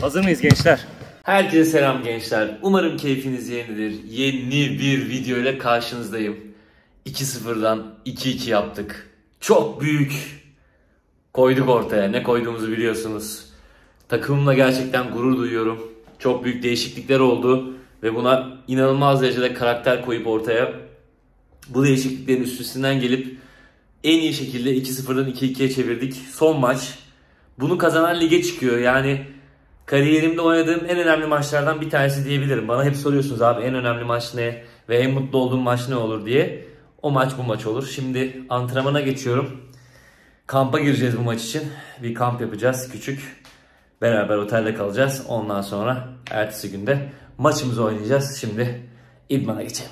Hazır mıyız gençler? Herkese selam gençler. Umarım keyfiniz yerindedir. Yeni bir video ile karşınızdayım. 2-0'dan 2-2 yaptık. Çok büyük koyduk ortaya. Ne koyduğumuzu biliyorsunuz. Takımımla gerçekten gurur duyuyorum. Çok büyük değişiklikler oldu ve buna inanılmaz derecede karakter koyup ortaya bu değişikliklerin üstesinden gelip en iyi şekilde 2-0'dan 2-2'ye çevirdik. Son maç. Bunu kazanan lige çıkıyor. Yani kariyerimde oynadığım en önemli maçlardan bir tanesi diyebilirim. Bana hep soruyorsunuz abi en önemli maç ne ve en mutlu olduğum maç ne olur diye. O maç bu maç olur. Şimdi antrenmana geçiyorum. Kampa gireceğiz bu maç için. Bir kamp yapacağız küçük. Beraber otelde kalacağız. Ondan sonra ertesi günde maçımızı oynayacağız. Şimdi idmana geçelim.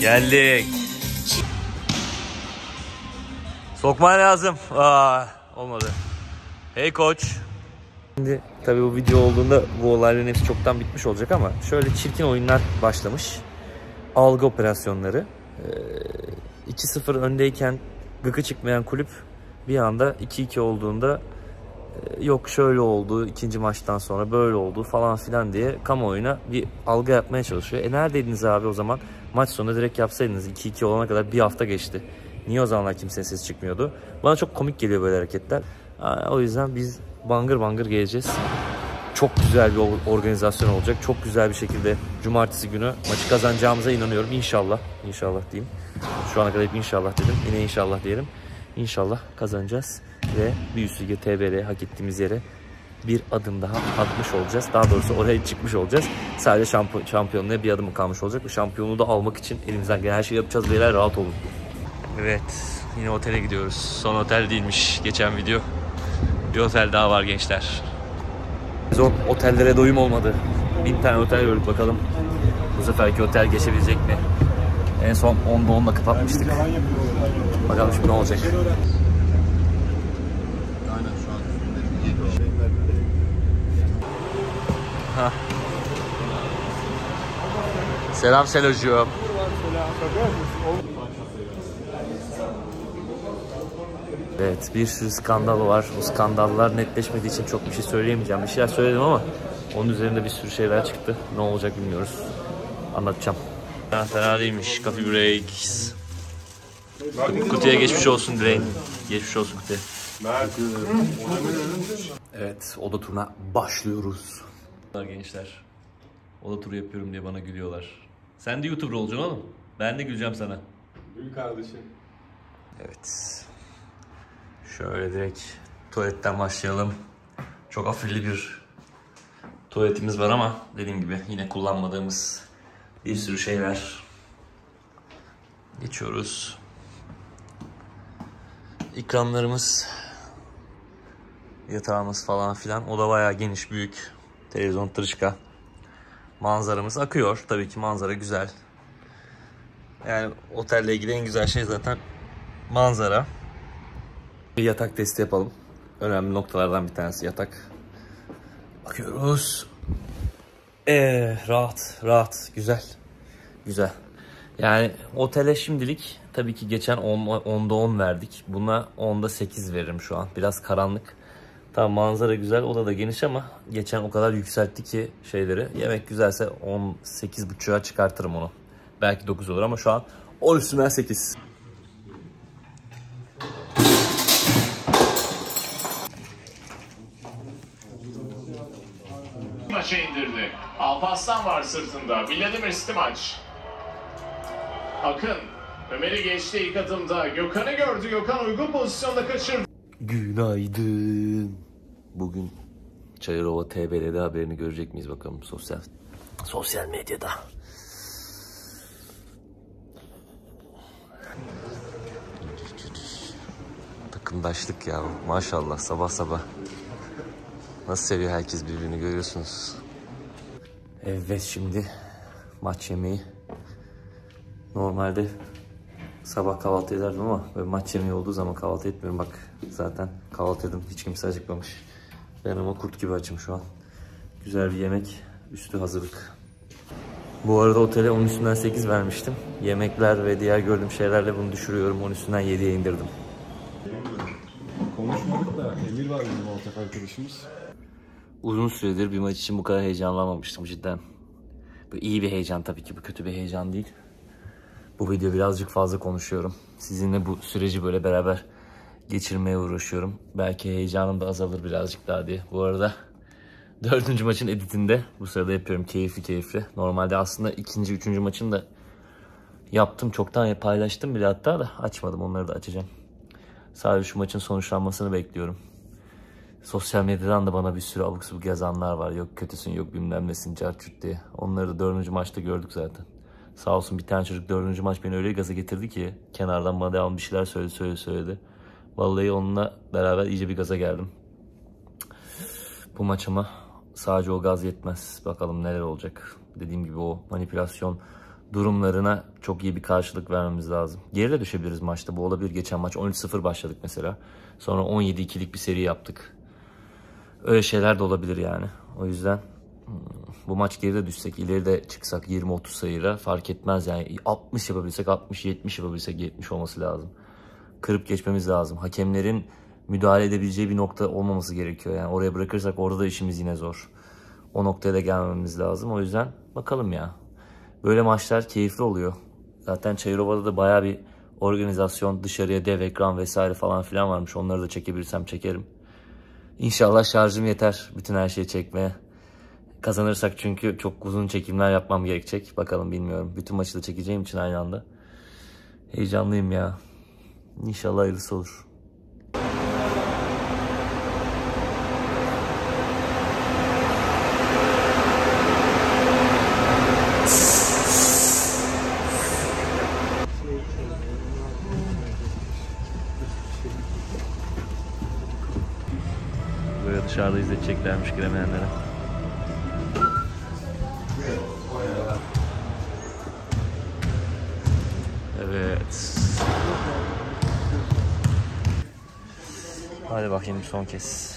Geldik. Sokman lazım. Aa, olmadı. Hey koç. Şimdi tabii bu video olduğunda bu olayların hepsi çoktan bitmiş olacak ama şöyle çirkin oyunlar başlamış. Algı operasyonları. Ee, 2-0 öndeyken gıkı çıkmayan kulüp bir anda 2-2 olduğunda e, yok şöyle oldu ikinci maçtan sonra böyle oldu falan filan diye kamuoyuna bir algı yapmaya çalışıyor. E neredeydiniz abi o zaman? Maç sonunda direkt yapsaydınız 2-2 olana kadar bir hafta geçti. Niye o zamanlar kimsenin sesi çıkmıyordu? Bana çok komik geliyor böyle hareketler. O yüzden biz bangır bangır geleceğiz. Çok güzel bir or- organizasyon olacak. Çok güzel bir şekilde cumartesi günü maçı kazanacağımıza inanıyorum. İnşallah. İnşallah diyeyim. Şu ana kadar hep inşallah dedim. Yine inşallah diyelim. İnşallah kazanacağız. Ve bir üst lige TBR'ye hak ettiğimiz yere bir adım daha atmış olacağız. Daha doğrusu oraya çıkmış olacağız. Sadece şampiyon, şampiyonluğa bir adım kalmış olacak. Bu şampiyonluğu da almak için elimizden gelen her şeyi yapacağız. Beyler rahat olun. Evet. Yine otele gidiyoruz. Son otel değilmiş geçen video. Bir otel daha var gençler. Zor otellere doyum olmadı. Bin tane otel gördük bakalım. Bu seferki otel geçebilecek mi? En son 10'da 10'la kapatmıştık. Bakalım şimdi ne olacak. Selam Selocuğum. Evet bir sürü skandal var. O skandallar netleşmediği için çok bir şey söyleyemeyeceğim. Bir şeyler söyledim ama onun üzerinde bir sürü şeyler çıktı. Ne olacak bilmiyoruz. Anlatacağım. Ha, fena değilmiş. Coffee breaks. Kutuya geçmiş olsun dileğin. Geçmiş olsun kutuya. Evet oda turuna başlıyoruz. Gençler. Oda turu yapıyorum diye bana gülüyorlar. Sen de YouTuber olacaksın oğlum. Ben de güleceğim sana. Gül kardeşim. Evet. Şöyle direkt tuvaletten başlayalım. Çok afilli bir tuvaletimiz var ama dediğim gibi yine kullanmadığımız bir sürü şey var. Geçiyoruz. İkramlarımız, yatağımız falan filan. O da bayağı geniş, büyük. Televizyon tırışka. Manzaramız akıyor. Tabii ki manzara güzel. Yani otelle ilgili en güzel şey zaten manzara. Bir yatak testi yapalım. Önemli noktalardan bir tanesi yatak. Bakıyoruz. Ee, rahat, rahat, güzel. Güzel. Yani otele şimdilik tabii ki geçen 10, 10'da 10 verdik. Buna 10'da 8 veririm şu an. Biraz karanlık. Tamam manzara güzel, oda da geniş ama geçen o kadar yükseltti ki şeyleri. Yemek güzelse 18.5'a çıkartırım onu. Belki 9 olur ama şu an 10 üstünden 8. maça indirdi. Alparslan var sırtında. Vladimir Stimaç. Akın. Ömer'i geçti ilk adımda. Gökhan'ı gördü. Gökhan uygun pozisyonda kaçırdı. Günaydın. Bugün Çayırova TBR'de haberini görecek miyiz bakalım sosyal sosyal medyada. Takımdaşlık ya maşallah sabah sabah. Nasıl seviyor herkes birbirini görüyorsunuz. Evet şimdi maç yemeği. Normalde sabah kahvaltı ederdim ama böyle maç yemeği olduğu zaman kahvaltı etmiyorum. Bak zaten kahvaltı ettim hiç kimse acıkmamış. Ben ama kurt gibi açım şu an. Güzel bir yemek, üstü hazırlık. Bu arada otele 10 üstünden 8 vermiştim. Yemekler ve diğer gördüğüm şeylerle bunu düşürüyorum. 10 üstünden 7'ye indirdim. Konuşmadık da 50 Emir var bizim ortak arkadaşımız. Uzun süredir bir maç için bu kadar heyecanlanmamıştım cidden. Bu iyi bir heyecan tabii ki bu kötü bir heyecan değil. Bu video birazcık fazla konuşuyorum. Sizinle bu süreci böyle beraber geçirmeye uğraşıyorum. Belki heyecanım da azalır birazcık daha diye. Bu arada dördüncü maçın editinde bu sırada yapıyorum keyifli keyifli. Normalde aslında ikinci, üçüncü maçın da yaptım. Çoktan paylaştım bile hatta da açmadım onları da açacağım. Sadece şu maçın sonuçlanmasını bekliyorum. Sosyal medyadan da bana bir sürü abuk sabuk yazanlar var. Yok kötüsün yok bilmem nesin carçurt diye. Onları da dördüncü maçta gördük zaten. Sağ olsun bir tane çocuk dördüncü maç beni öyle gaza getirdi ki kenardan bana devam bir şeyler söyledi söyledi söyledi. Vallahi onunla beraber iyice bir gaza geldim. Bu maç ama sadece o gaz yetmez. Bakalım neler olacak. Dediğim gibi o manipülasyon durumlarına çok iyi bir karşılık vermemiz lazım. Geri de düşebiliriz maçta. Bu olabilir. Geçen maç 13-0 başladık mesela. Sonra 17-2'lik bir seri yaptık. Öyle şeyler de olabilir yani. O yüzden hmm, bu maç geride düşsek, ileri de çıksak 20-30 sayıyla fark etmez yani. 60 yapabilsek 60-70 yapabilsek 70 olması lazım. Kırıp geçmemiz lazım. Hakemlerin müdahale edebileceği bir nokta olmaması gerekiyor. Yani oraya bırakırsak orada da işimiz yine zor. O noktaya da gelmemiz lazım. O yüzden bakalım ya. Böyle maçlar keyifli oluyor. Zaten Çayırova'da da baya bir organizasyon, dışarıya dev ekran vesaire falan filan varmış. Onları da çekebilirsem çekerim. İnşallah şarjım yeter bütün her şeyi çekmeye. Kazanırsak çünkü çok uzun çekimler yapmam gerekecek. Bakalım bilmiyorum. Bütün maçı da çekeceğim için aynı anda. Heyecanlıyım ya. İnşallah hayırlısı olur. İzleteceklermiş giremeyenlere. Evet. Hadi bakayım son kez.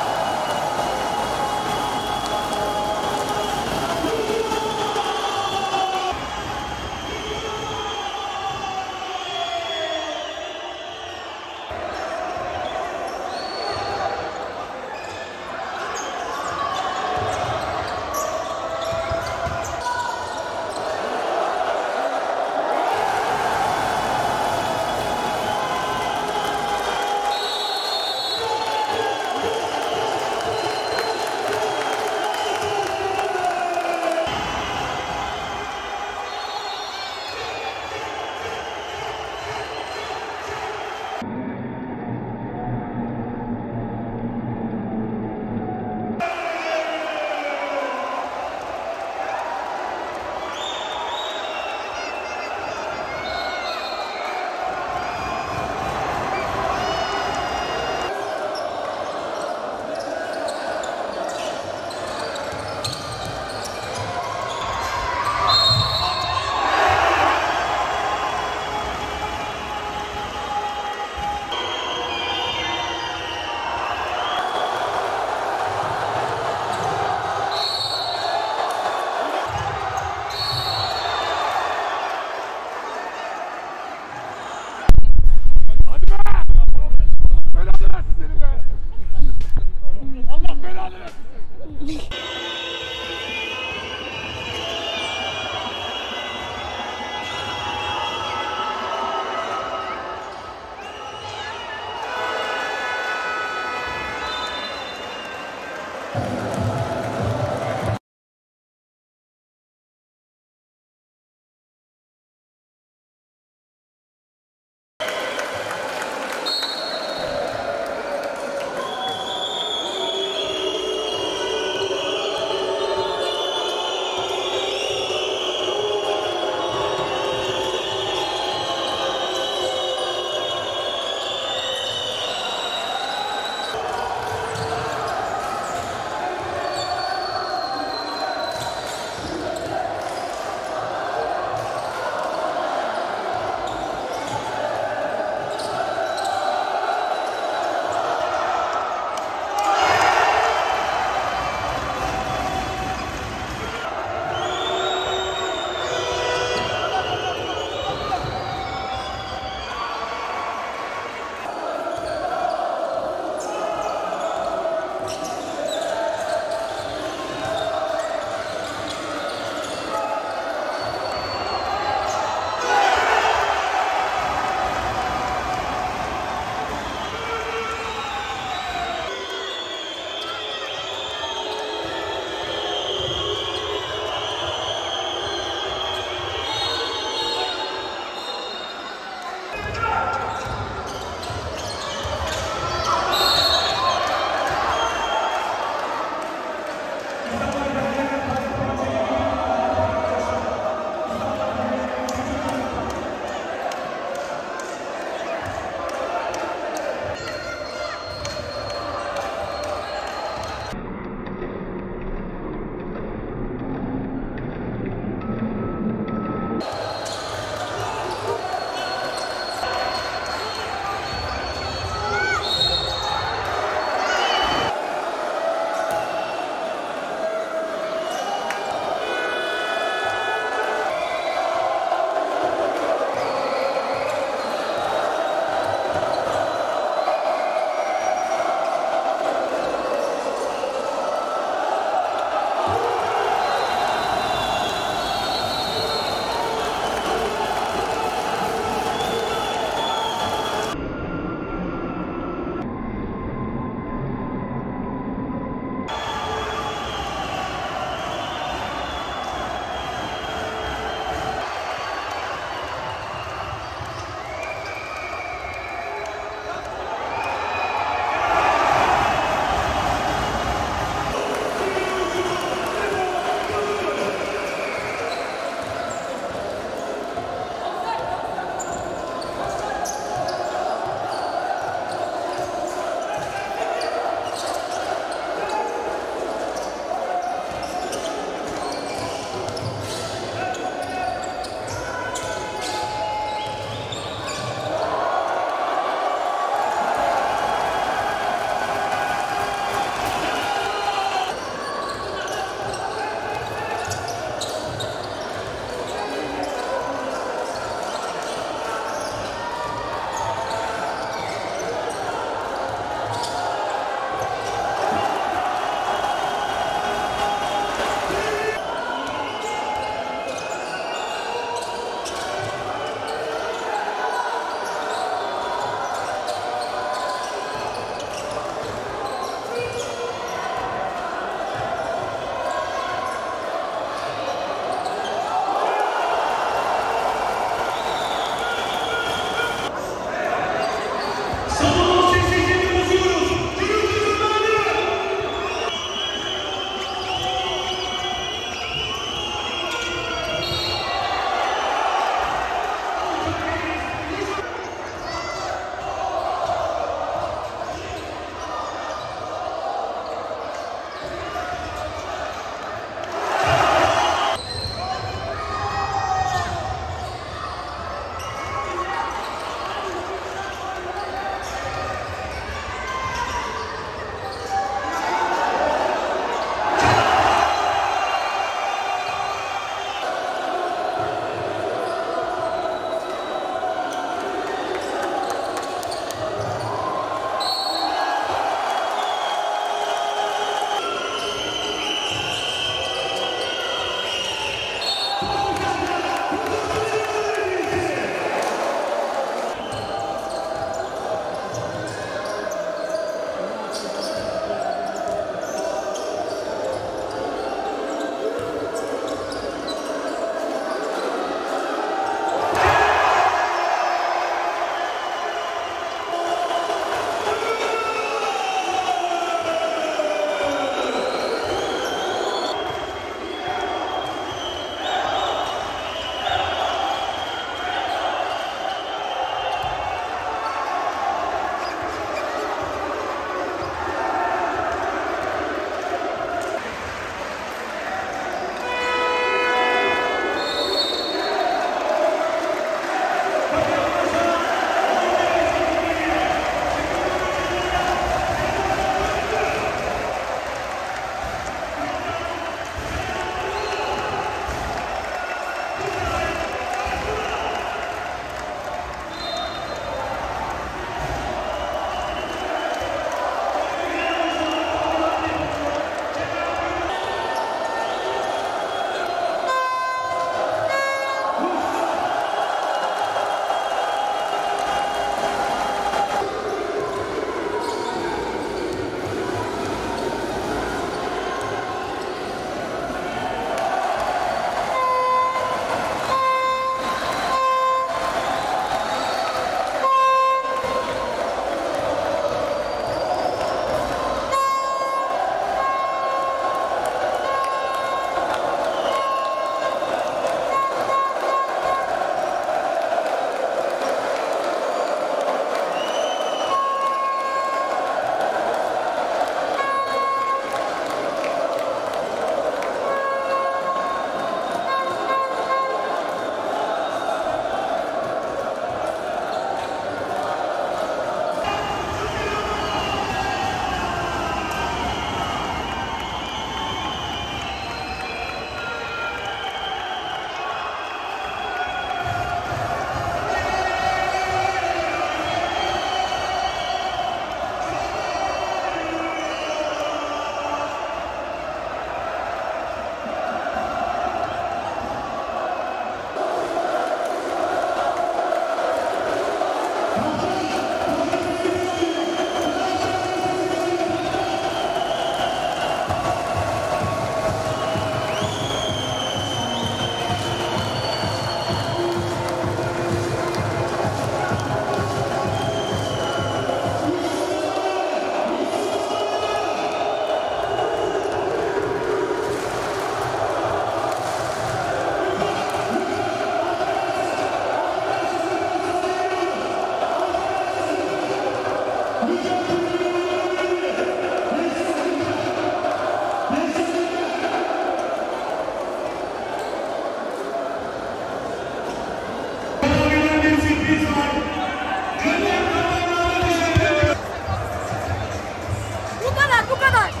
動かない。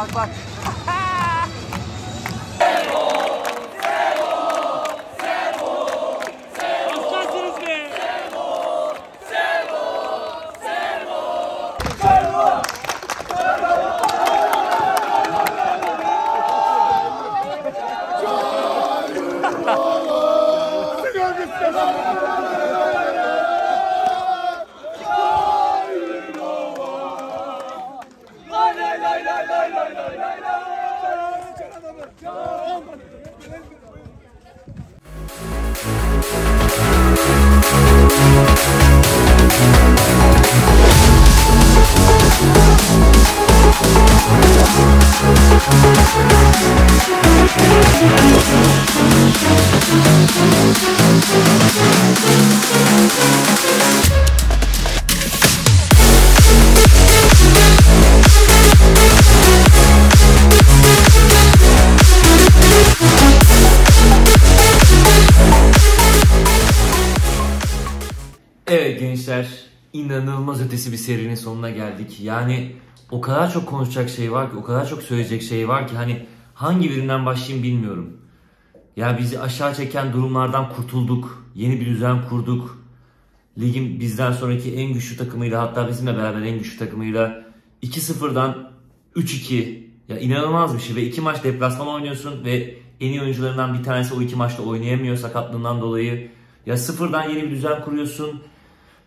Bak bak. İnanılmaz ötesi bir serinin sonuna geldik. Yani o kadar çok konuşacak şey var ki, o kadar çok söyleyecek şey var ki hani hangi birinden başlayayım bilmiyorum. Ya bizi aşağı çeken durumlardan kurtulduk. Yeni bir düzen kurduk. Ligin bizden sonraki en güçlü takımıyla hatta bizimle beraber en güçlü takımıyla 2-0'dan 3-2 ya inanılmaz bir şey ve iki maç deplasman oynuyorsun ve en iyi oyuncularından bir tanesi o iki maçta oynayamıyor sakatlığından dolayı. Ya sıfırdan yeni bir düzen kuruyorsun.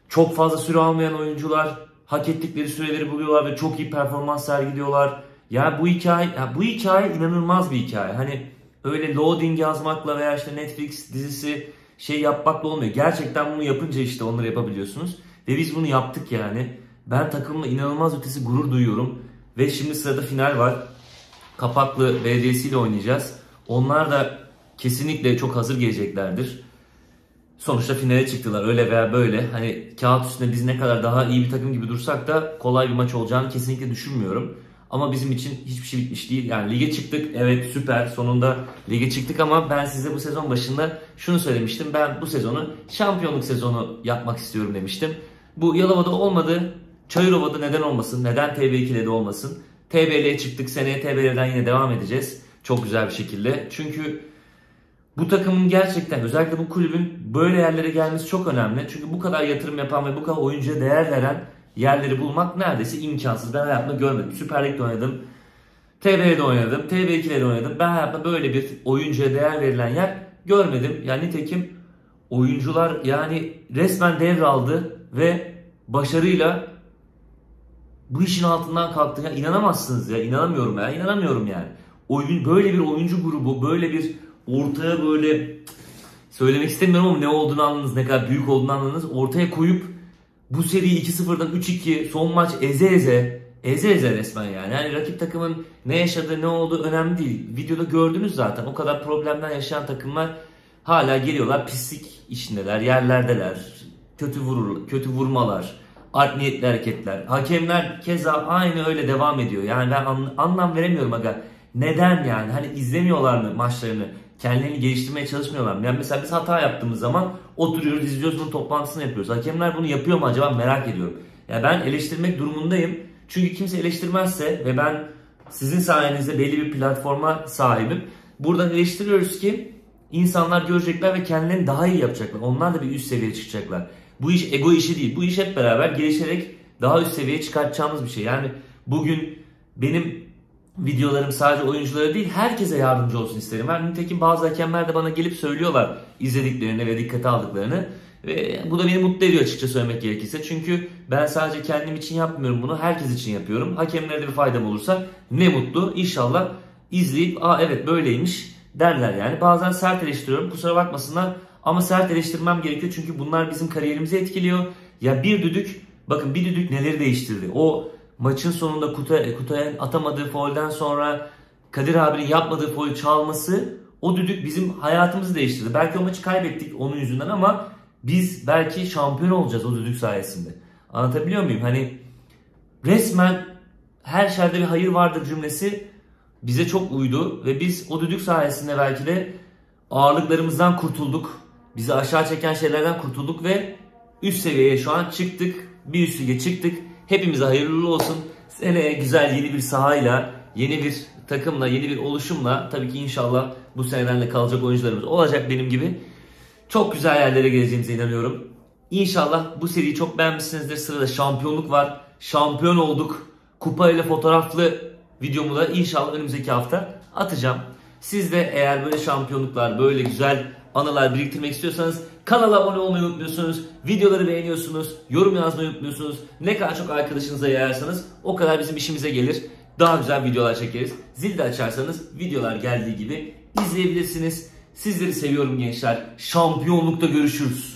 Çok fazla süre almayan oyuncular hak ettikleri süreleri buluyorlar ve çok iyi performans sergiliyorlar. Ya bu hikaye ya bu hikaye inanılmaz bir hikaye. Hani öyle loading yazmakla veya işte Netflix dizisi şey yapmakla olmuyor. Gerçekten bunu yapınca işte onları yapabiliyorsunuz. Ve biz bunu yaptık yani. Ben takımla inanılmaz ötesi gurur duyuyorum. Ve şimdi sırada final var. Kapaklı Belediyesi ile oynayacağız. Onlar da kesinlikle çok hazır geleceklerdir. Sonuçta finale çıktılar öyle veya böyle. Hani kağıt üstünde biz ne kadar daha iyi bir takım gibi dursak da kolay bir maç olacağını kesinlikle düşünmüyorum. Ama bizim için hiçbir şey bitmiş değil. Yani lige çıktık evet süper sonunda lige çıktık ama ben size bu sezon başında şunu söylemiştim. Ben bu sezonu şampiyonluk sezonu yapmak istiyorum demiştim. Bu Yalova'da olmadı. Çayırova'da neden olmasın? Neden TB2'de de olmasın? TBL'ye çıktık. Seneye TBL'den yine devam edeceğiz. Çok güzel bir şekilde. Çünkü bu takımın gerçekten özellikle bu kulübün böyle yerlere gelmesi çok önemli. Çünkü bu kadar yatırım yapan ve bu kadar oyuncuya değer veren yerleri bulmak neredeyse imkansız. Ben hayatımda görmedim. Süper Lig'de oynadım. TB'de oynadım. TB2'de oynadım. Ben hayatımda böyle bir oyuncuya değer verilen yer görmedim. Yani nitekim oyuncular yani resmen devraldı ve başarıyla bu işin altından kalktı. Ya inanamazsınız ya. inanamıyorum ya. inanamıyorum yani. Oyun böyle bir oyuncu grubu, böyle bir ortaya böyle söylemek istemiyorum ama ne olduğunu anladınız, ne kadar büyük olduğunu anladınız. Ortaya koyup bu seriyi 2-0'dan 3-2 son maç eze eze eze eze resmen yani. Yani rakip takımın ne yaşadığı ne olduğu önemli değil. Videoda gördünüz zaten o kadar problemden yaşayan takımlar hala geliyorlar pislik içindeler, yerlerdeler. Kötü vurur, kötü vurmalar, art niyetli hareketler. Hakemler keza aynı öyle devam ediyor. Yani ben an- anlam veremiyorum aga. Neden yani? Hani izlemiyorlar mı maçlarını? Kendilerini geliştirmeye çalışmıyorlar mı? Yani mesela biz hata yaptığımız zaman oturuyoruz, izliyoruz, bunun toplantısını yapıyoruz. Hakemler bunu yapıyor mu acaba merak ediyorum. Ya ben eleştirmek durumundayım. Çünkü kimse eleştirmezse ve ben sizin sayenizde belli bir platforma sahibim. Buradan eleştiriyoruz ki insanlar görecekler ve kendilerini daha iyi yapacaklar. Onlar da bir üst seviyeye çıkacaklar. Bu iş ego işi değil. Bu iş hep beraber gelişerek daha üst seviyeye çıkartacağımız bir şey. Yani bugün benim videolarım sadece oyunculara değil herkese yardımcı olsun isterim. Ben nitekim bazı hakemler de bana gelip söylüyorlar izlediklerini ve dikkate aldıklarını. Ve bu da beni mutlu ediyor açıkça söylemek gerekirse. Çünkü ben sadece kendim için yapmıyorum bunu. Herkes için yapıyorum. Hakemlere de bir faydam olursa ne mutlu. İnşallah izleyip aa evet böyleymiş derler yani. Bazen sert eleştiriyorum. Kusura bakmasınlar Ama sert eleştirmem gerekiyor çünkü bunlar bizim kariyerimizi etkiliyor. Ya bir düdük, bakın bir düdük neleri değiştirdi. O maçın sonunda Kutay, Kutay'ın atamadığı foulden sonra Kadir abinin yapmadığı foul çalması o düdük bizim hayatımızı değiştirdi. Belki o maçı kaybettik onun yüzünden ama biz belki şampiyon olacağız o düdük sayesinde. Anlatabiliyor muyum? Hani resmen her şerde bir hayır vardır cümlesi bize çok uydu ve biz o düdük sayesinde belki de ağırlıklarımızdan kurtulduk. Bizi aşağı çeken şeylerden kurtulduk ve üst seviyeye şu an çıktık. Bir üst lige çıktık. Hepimize hayırlı olsun. Seneye güzel yeni bir sahayla, yeni bir takımla, yeni bir oluşumla tabii ki inşallah bu seneden de kalacak oyuncularımız olacak benim gibi. Çok güzel yerlere geleceğimize inanıyorum. İnşallah bu seriyi çok beğenmişsinizdir. Sırada şampiyonluk var. Şampiyon olduk. Kupa ile fotoğraflı videomu da inşallah önümüzdeki hafta atacağım. Siz de eğer böyle şampiyonluklar, böyle güzel anılar biriktirmek istiyorsanız kanala abone olmayı unutmuyorsunuz. Videoları beğeniyorsunuz. Yorum yazmayı unutmuyorsunuz. Ne kadar çok arkadaşınıza yayarsanız o kadar bizim işimize gelir. Daha güzel videolar çekeriz. Zil de açarsanız videolar geldiği gibi izleyebilirsiniz. Sizleri seviyorum gençler. Şampiyonlukta görüşürüz.